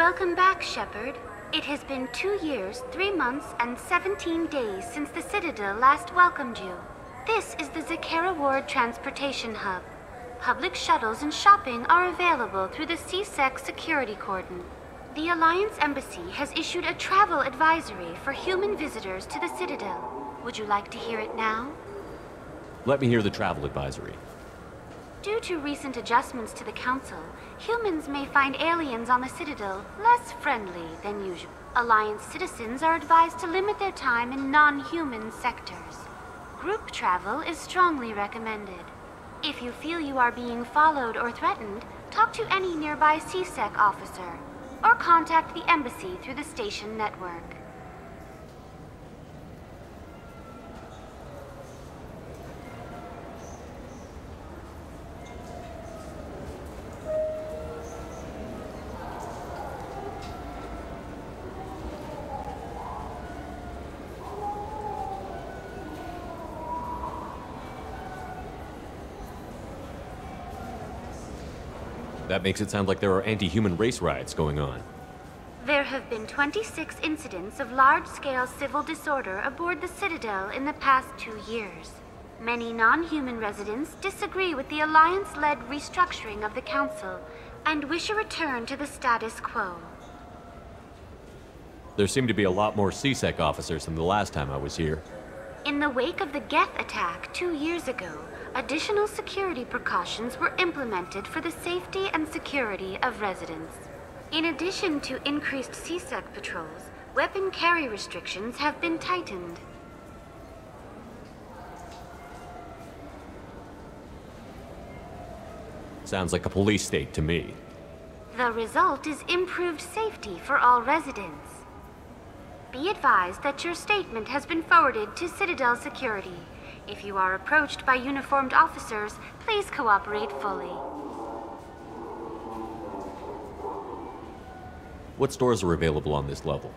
Welcome back, Shepard. It has been two years, three months, and 17 days since the Citadel last welcomed you. This is the Zakera Ward Transportation Hub. Public shuttles and shopping are available through the CSEC security cordon. The Alliance Embassy has issued a travel advisory for human visitors to the Citadel. Would you like to hear it now? Let me hear the travel advisory. Due to recent adjustments to the Council, humans may find aliens on the Citadel less friendly than usual. Alliance citizens are advised to limit their time in non-human sectors. Group travel is strongly recommended. If you feel you are being followed or threatened, talk to any nearby CSEC officer, or contact the Embassy through the station network. That makes it sound like there are anti-human race riots going on. There have been 26 incidents of large-scale civil disorder aboard the Citadel in the past two years. Many non-human residents disagree with the Alliance-led restructuring of the Council and wish a return to the status quo. There seem to be a lot more CSEC officers than the last time I was here. In the wake of the Geth attack two years ago, additional security precautions were implemented for the safety and security of residents. In addition to increased CSEC patrols, weapon carry restrictions have been tightened. Sounds like a police state to me. The result is improved safety for all residents. Be advised that your statement has been forwarded to Citadel Security. If you are approached by uniformed officers, please cooperate fully. What stores are available on this level?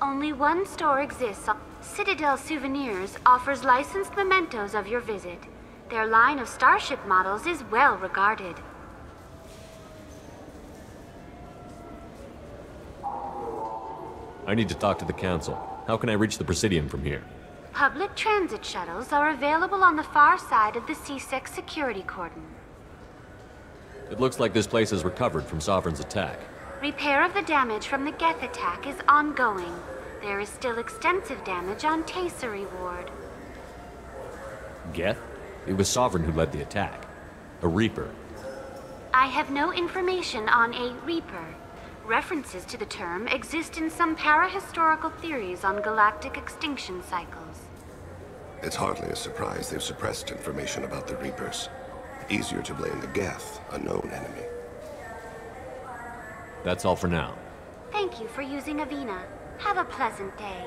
Only one store exists. Citadel Souvenirs offers licensed mementos of your visit. Their line of starship models is well regarded. I need to talk to the Council. How can I reach the Presidium from here? Public transit shuttles are available on the far side of the CSEC security cordon. It looks like this place has recovered from Sovereign's attack. Repair of the damage from the Geth attack is ongoing. There is still extensive damage on Tayseri Ward. Geth? It was Sovereign who led the attack. A Reaper. I have no information on a Reaper. References to the term exist in some parahistorical theories on galactic extinction cycles. It's hardly a surprise they've suppressed information about the Reapers. Easier to blame the Geth, a known enemy. That's all for now. Thank you for using Avina. Have a pleasant day.